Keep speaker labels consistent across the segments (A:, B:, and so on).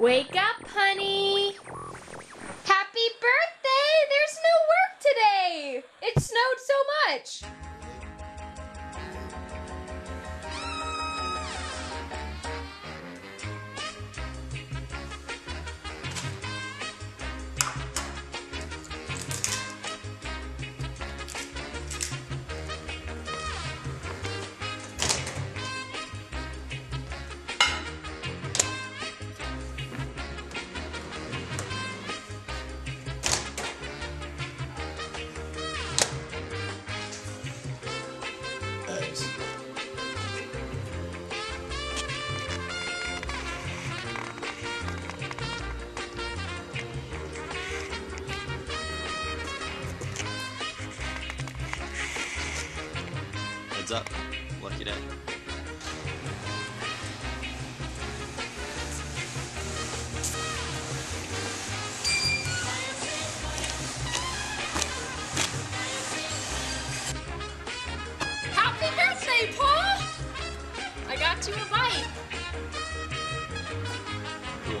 A: Wake up, honey.
B: Heads up. Lucky day.
A: Happy birthday, Paul! I got you a bite.
B: Cool.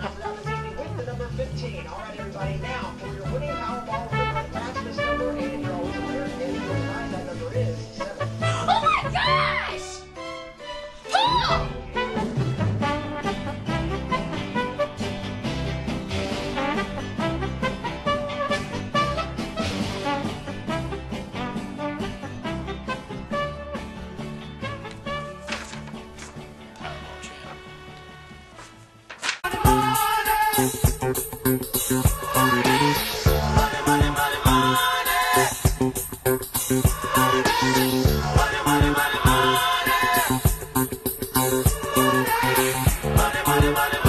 C: With the number 15. All right, everybody. Now,
D: Vale,
E: vale.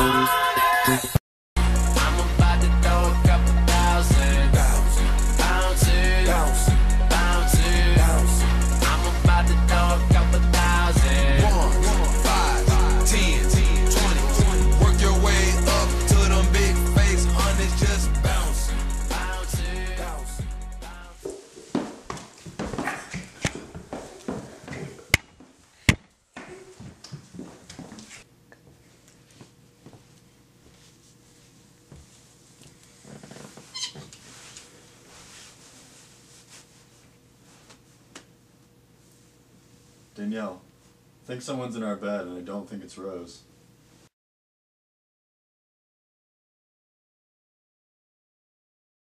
F: Danielle, I think someone's in our bed, and I don't think it's Rose.